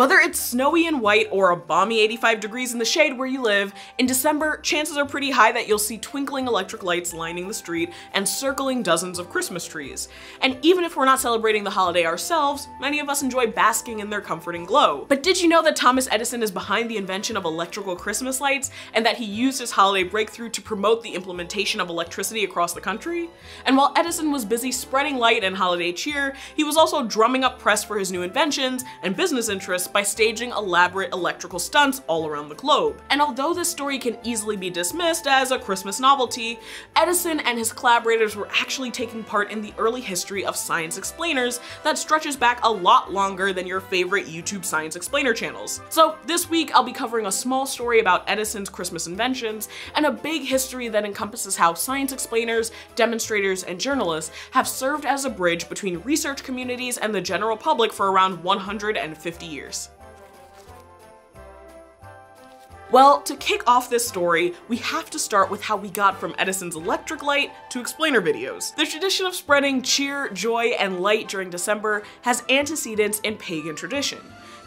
Whether it's snowy and white or a balmy 85 degrees in the shade where you live, in December, chances are pretty high that you'll see twinkling electric lights lining the street and circling dozens of Christmas trees. And even if we're not celebrating the holiday ourselves, many of us enjoy basking in their comforting glow. But did you know that Thomas Edison is behind the invention of electrical Christmas lights and that he used his holiday breakthrough to promote the implementation of electricity across the country? And while Edison was busy spreading light and holiday cheer, he was also drumming up press for his new inventions and business interests by staging elaborate electrical stunts all around the globe. And although this story can easily be dismissed as a Christmas novelty, Edison and his collaborators were actually taking part in the early history of science explainers that stretches back a lot longer than your favorite YouTube science explainer channels. So this week I'll be covering a small story about Edison's Christmas inventions and a big history that encompasses how science explainers, demonstrators, and journalists have served as a bridge between research communities and the general public for around 150 years. Well, to kick off this story, we have to start with how we got from Edison's electric light to explainer videos. The tradition of spreading cheer, joy, and light during December has antecedents in pagan tradition.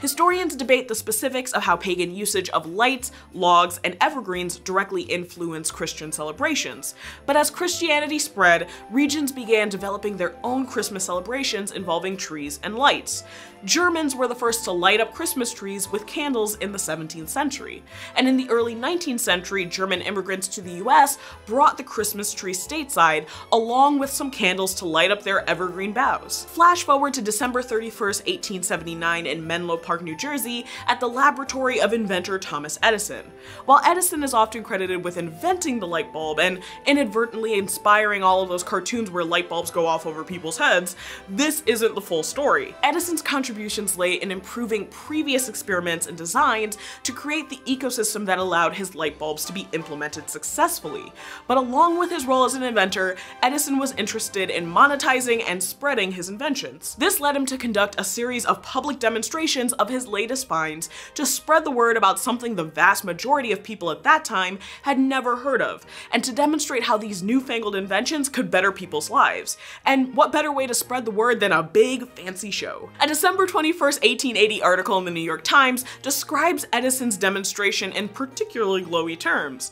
Historians debate the specifics of how pagan usage of lights, logs, and evergreens directly influenced Christian celebrations. But as Christianity spread, regions began developing their own Christmas celebrations involving trees and lights. Germans were the first to light up Christmas trees with candles in the 17th century. And in the early 19th century, German immigrants to the US brought the Christmas tree stateside, along with some candles to light up their evergreen boughs. Flash forward to December 31st, 1879 in Menlo Park Park, New Jersey, at the laboratory of inventor Thomas Edison. While Edison is often credited with inventing the light bulb and inadvertently inspiring all of those cartoons where light bulbs go off over people's heads, this isn't the full story. Edison's contributions lay in improving previous experiments and designs to create the ecosystem that allowed his light bulbs to be implemented successfully. But along with his role as an inventor, Edison was interested in monetizing and spreading his inventions. This led him to conduct a series of public demonstrations of his latest finds to spread the word about something the vast majority of people at that time had never heard of, and to demonstrate how these newfangled inventions could better people's lives. And what better way to spread the word than a big fancy show? A December 21st, 1880 article in the New York Times describes Edison's demonstration in particularly glowy terms.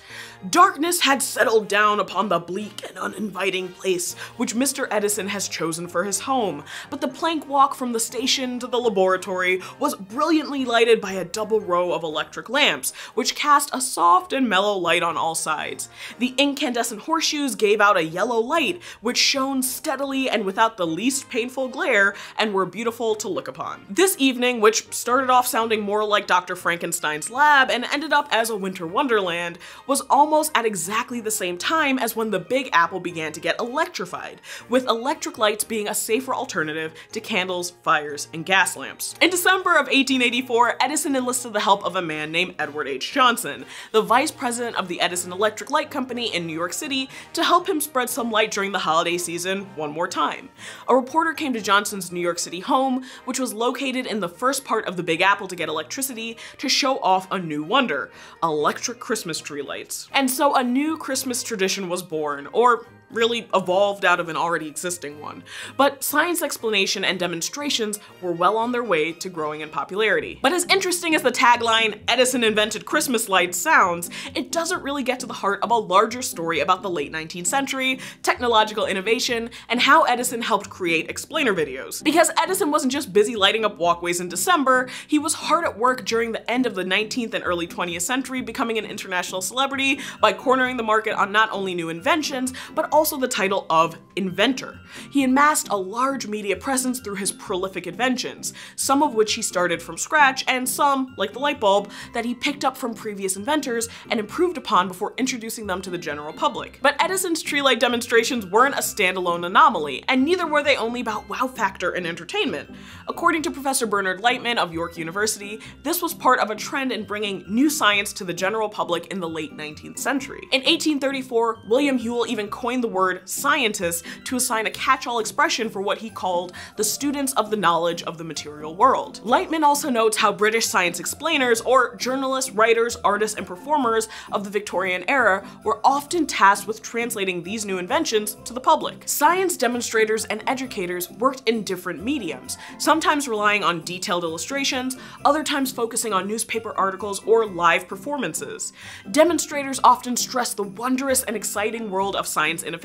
Darkness had settled down upon the bleak and uninviting place which Mr. Edison has chosen for his home, but the plank walk from the station to the laboratory was brilliantly lighted by a double row of electric lamps, which cast a soft and mellow light on all sides. The incandescent horseshoes gave out a yellow light, which shone steadily and without the least painful glare, and were beautiful to look upon. This evening, which started off sounding more like Dr. Frankenstein's lab and ended up as a winter wonderland, was almost at exactly the same time as when the Big Apple began to get electrified, with electric lights being a safer alternative to candles, fires, and gas lamps. In December of 1884, Edison enlisted the help of a man named Edward H. Johnson, the vice president of the Edison Electric Light Company in New York City, to help him spread some light during the holiday season one more time. A reporter came to Johnson's New York City home, which was located in the first part of the Big Apple to get electricity, to show off a new wonder, electric Christmas tree lights. And so a new Christmas tradition was born, or really evolved out of an already existing one. But science explanation and demonstrations were well on their way to growing in popularity. But as interesting as the tagline, Edison invented Christmas lights sounds, it doesn't really get to the heart of a larger story about the late 19th century, technological innovation, and how Edison helped create explainer videos. Because Edison wasn't just busy lighting up walkways in December, he was hard at work during the end of the 19th and early 20th century becoming an international celebrity by cornering the market on not only new inventions, but also also the title of inventor. He amassed a large media presence through his prolific inventions, some of which he started from scratch, and some, like the light bulb, that he picked up from previous inventors and improved upon before introducing them to the general public. But Edison's tree light demonstrations weren't a standalone anomaly, and neither were they only about wow factor and entertainment. According to Professor Bernard Lightman of York University, this was part of a trend in bringing new science to the general public in the late 19th century. In 1834, William Whewell even coined the word scientist to assign a catch-all expression for what he called the students of the knowledge of the material world. Lightman also notes how British science explainers, or journalists, writers, artists, and performers of the Victorian era were often tasked with translating these new inventions to the public. Science demonstrators and educators worked in different mediums, sometimes relying on detailed illustrations, other times focusing on newspaper articles or live performances. Demonstrators often stressed the wondrous and exciting world of science innovation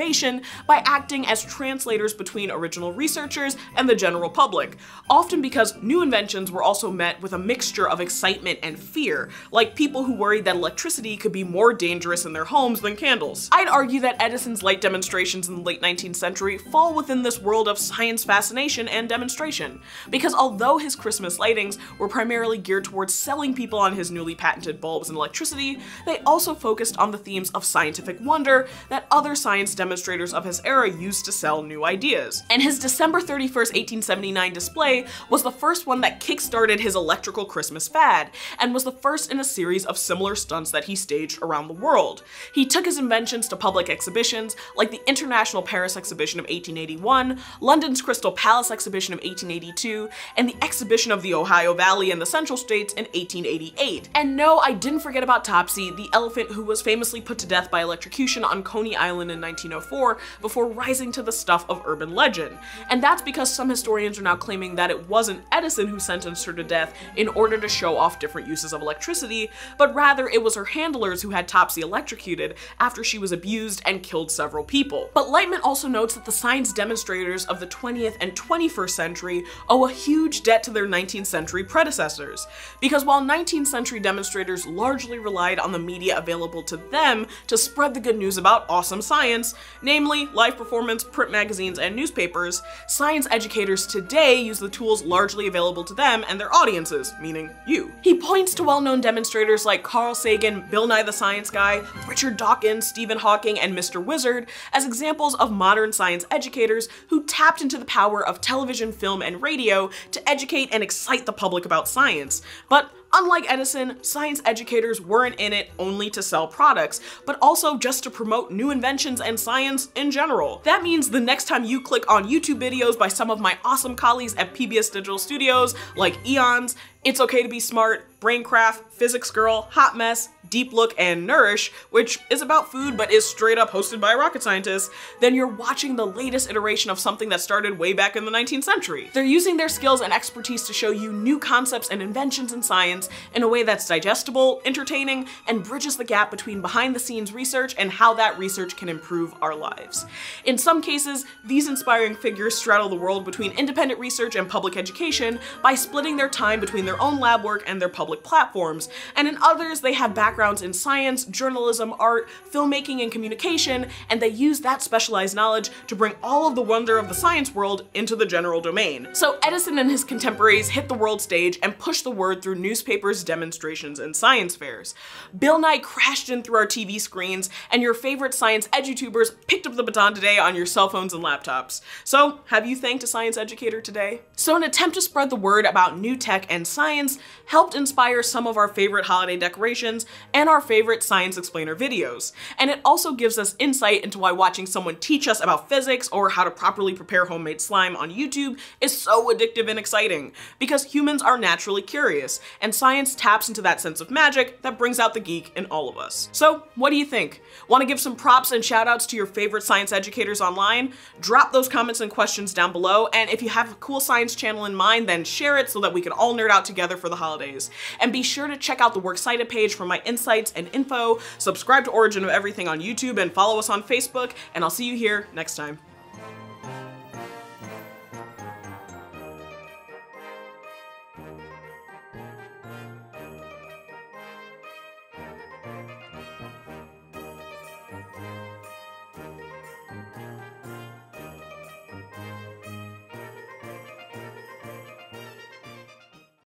by acting as translators between original researchers and the general public, often because new inventions were also met with a mixture of excitement and fear, like people who worried that electricity could be more dangerous in their homes than candles. I'd argue that Edison's light demonstrations in the late 19th century fall within this world of science fascination and demonstration, because although his Christmas lightings were primarily geared towards selling people on his newly patented bulbs and electricity, they also focused on the themes of scientific wonder that other science demonstrators of his era used to sell new ideas. And his December 31st, 1879 display was the first one that kickstarted his electrical Christmas fad, and was the first in a series of similar stunts that he staged around the world. He took his inventions to public exhibitions like the International Paris Exhibition of 1881, London's Crystal Palace Exhibition of 1882, and the Exhibition of the Ohio Valley and the Central States in 1888. And no, I didn't forget about Topsy, the elephant who was famously put to death by electrocution on Coney Island in 1904 before rising to the stuff of urban legend. And that's because some historians are now claiming that it wasn't Edison who sentenced her to death in order to show off different uses of electricity, but rather it was her handlers who had Topsy electrocuted after she was abused and killed several people. But Lightman also notes that the science demonstrators of the 20th and 21st century owe a huge debt to their 19th century predecessors. Because while 19th century demonstrators largely relied on the media available to them to spread the good news about awesome science, namely live performance, print magazines, and newspapers, science educators today use the tools largely available to them and their audiences, meaning you. He points to well-known demonstrators like Carl Sagan, Bill Nye the Science Guy, Richard Dawkins, Stephen Hawking, and Mr. Wizard as examples of modern science educators who tapped into the power of television, film, and radio to educate and excite the public about science. But Unlike Edison, science educators weren't in it only to sell products, but also just to promote new inventions and science in general. That means the next time you click on YouTube videos by some of my awesome colleagues at PBS Digital Studios, like Eons, It's Okay to Be Smart, Braincraft, Physics Girl, Hot Mess, Deep Look, and Nourish, which is about food but is straight up hosted by a rocket scientist, then you're watching the latest iteration of something that started way back in the 19th century. They're using their skills and expertise to show you new concepts and inventions in science in a way that's digestible, entertaining, and bridges the gap between behind the scenes research and how that research can improve our lives. In some cases, these inspiring figures straddle the world between independent research and public education by splitting their time between their own lab work and their public platforms, and in others they have backgrounds in science, journalism, art, filmmaking, and communication, and they use that specialized knowledge to bring all of the wonder of the science world into the general domain. So Edison and his contemporaries hit the world stage and pushed the word through newspapers, demonstrations, and science fairs. Bill Nye crashed in through our TV screens, and your favorite science edutubers picked up the baton today on your cell phones and laptops. So have you thanked a science educator today? So an attempt to spread the word about new tech and science helped inspire some of our favorite holiday decorations and our favorite science explainer videos. And it also gives us insight into why watching someone teach us about physics or how to properly prepare homemade slime on YouTube is so addictive and exciting, because humans are naturally curious, and science taps into that sense of magic that brings out the geek in all of us. So what do you think? Want to give some props and shout outs to your favorite science educators online? Drop those comments and questions down below, and if you have a cool science channel in mind, then share it so that we can all nerd out together for the holidays. And be sure to check out the Works Cited page for my insights and info, subscribe to Origin of Everything on YouTube, and follow us on Facebook, and I'll see you here next time.